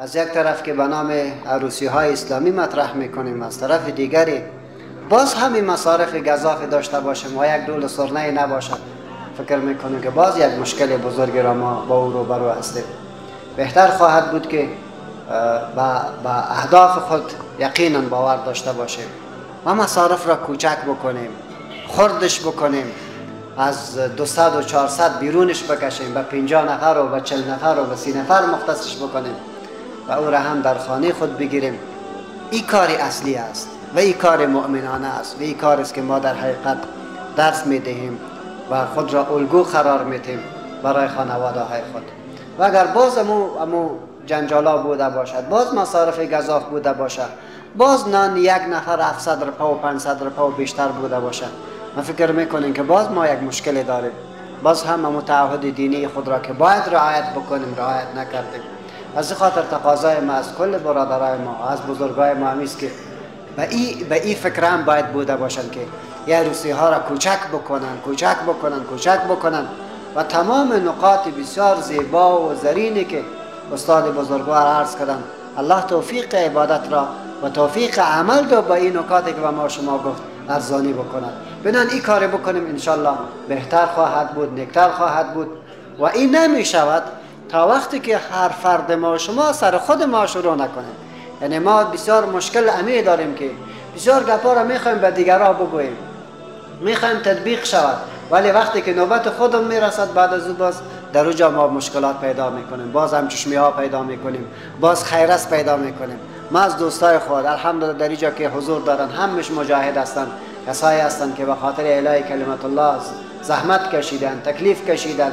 از یک طرف که به نام عروسی های اسلامی مطرح می‌کنیم از طرف دیگری باز همین مصارف گذاف داشته باشیم و یک دول سرنه نباشد. فکر می‌کنیم که باز یک مشکل بزرگی را ما با او روبرو هستیم. بهتر خواهد بود که با اهداف خود یقینا باور داشته باشیم و مصارف را کوچک بکنیم خردش بکنیم از 200 و 400 بیرونش بکشیم به 50 نفر و به 40 نفر و به 30 نفر مختصش بکنیم. و او را هم در خانه خود بگیریم. این کاری اصلی است و این کار مؤمنانه است و این کار است که ما در حقیقت درس می‌دهیم و خود را الگو قرار میتیم برای خانواده های خود. و اگر باز امو, امو جنجالا بوده باشد باز مصارف گذاف بوده باشد باز نان یک نفر 700 رپا و 500 رپا و بیشتر بوده باشد ما فکر می‌کنیم که باز ما یک مشکل داریم. باز هم متعهد دینی خود را که باید رعایت بکنیم رعایت نکردیم. از خاطر تقاضای ما از کل برادرای ما از بزرگای ما همیست که به ای به ای باید بوده باشند که یا روسی ها را کوچک بکنن کوچک بکنن کوچک بکنن. و تمام نقاط بسیار زیبا و زرینی که استاد بزرگوار عرض کردن. الله توفیق عبادت را و توفیق عمل دو با این نکاتی که ما شما گفت ارزانی بکنند بنان این کار بکنیم انشالله بهتر خواهد بود نکتر خواهد بود. و این نمی شود تا وقتی که هر فرد ما شما سر خود ما شروع نکنیم یعنی ما بسیار مشکل امی داریم که بسیار گپا را می‌خوایم به دیگرها بگوییم. می‌خوایم تطبیق شود. ولی وقتی که نوبت خودم می‌رسد بعد از او باز در اوجا ما مشکلات پیدا می‌کنیم. باز هم چشمی ها پیدا می‌کنیم. باز خیرس پیدا می‌کنیم. ما از دوستای خود الحمدلله در اینجا که حضور دارن همش مجاهد هستند کسایی هستند که به خاطر اعلای کلمت الله زحمت کشیدن تکلیف کشیدن.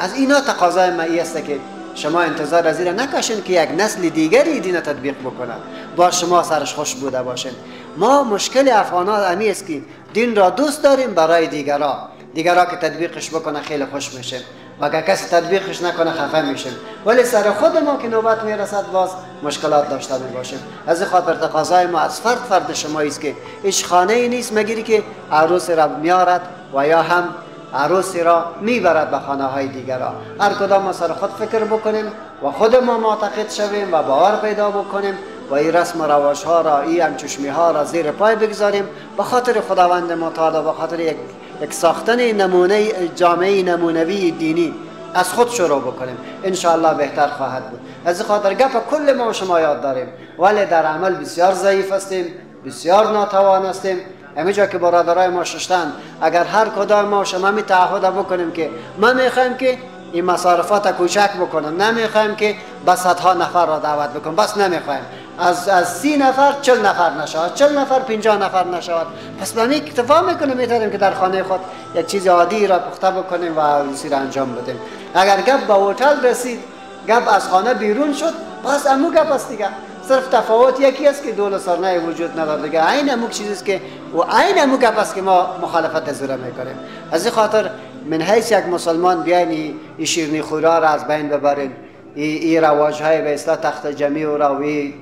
از اینا تقاضای ما است که شما انتظار از نکشین که یک نسل دیگری دین تطبیق بکنه با شما سرش خوش بوده باشین. ما مشکل افغانان امی است که دین را دوست داریم برای دیگرا دیگرا که تطبیقش بکنه خیلی خوش میشه و اگر کسی تطبیقش نکنه خفه میشه ولی سر خود ما که نوبت می‌رسد باز مشکلات داشته می باشیم. از خاطر تقاضای ما از فرد فرد شما است که هیچ خانه ای نیست مگری که عروس را میارد و یا هم عروسی را می‌برد به خانه های دیگر هر کدام ما سر خود فکر بکنیم و خود ما معتقد شویم و باور پیدا بکنیم و این رسم و رواج ها را این همچشمی ها را زیر پای بگذاریم. به خاطر خداوند متعال و به خاطر یک, یک ساختن نمونه جامعه نمونوی دینی از خود شروع بکنیم. ان بهتر خواهد بود. از خاطر گپ کل ما و شما یاد داریم. ولی در عمل بسیار ضعیف هستیم بسیار ناتوان هستیم. همه جا که برادرای ما ششتن اگر هر کدام ما شما می تعهد بکنیم که ما می‌خوایم که این مصارفات کوچک بکنم نمی‌خوایم که بس ها نفر را دعوت بکنم بس نمی‌خوایم از از سی نفر چل نفر نشود چل نفر پنجاه نفر نشود. پس به می اکتفا می‌کنیم می‌تونیم که در خانه خود یک چیز عادی را پخته بکنیم و روسی را انجام بدیم. اگر گپ به هتل رسید گپ از خانه بیرون شد پس امو گپ است دیگه. صرف تفاوت یکی است که دول سرنه وجود نداره. دیگه عین امو چیزی است که و عین گپ است که ما مخالفت از می‌کنیم. از این خاطر من حیث یک مسلمان بیاین این شیرنی خورا را از بین ببرین. این رواج های به اصلاح تخت جمعی و راوی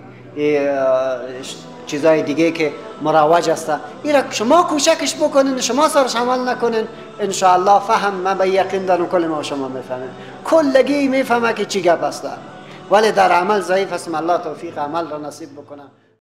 چیزای دیگه که مروج است. این را شما کوشکش بکنین شما سرش عمل نکنین. ان فهم من به یقین دارم کل ما شما می‌فهمین کلگی می‌فهمه که چی گپ است. ولی در عمل ضعیف هستم الله توفیق عمل را نصیب بکنم.